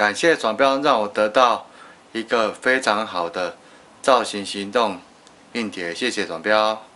感谢转标让我得到一个非常好的造型行动硬碟，谢谢转标。